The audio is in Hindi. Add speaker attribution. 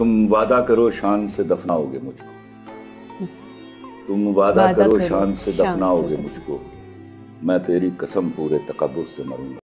Speaker 1: तुम वादा करो शान से दफनाओगे मुझको। तुम वादा,
Speaker 2: वादा
Speaker 1: करो
Speaker 2: करो
Speaker 1: शान से दफनाओगे मुझको। मैं तेरी कसम पूरे तकबर से मरूँगा।